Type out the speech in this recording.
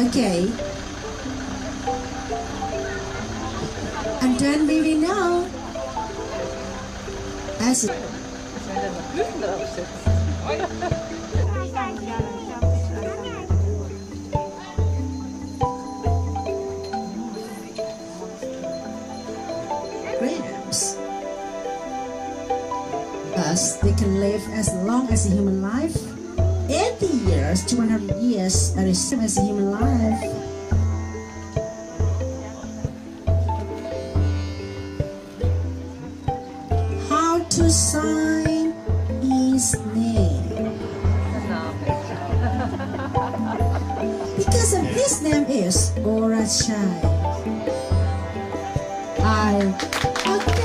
Okay. And then we will know as grown-ups. Thus, they can live as long as a human life. 80 years, 200 years, that is same as human life. How to sign his name? Because of his name is Orachai. I okay.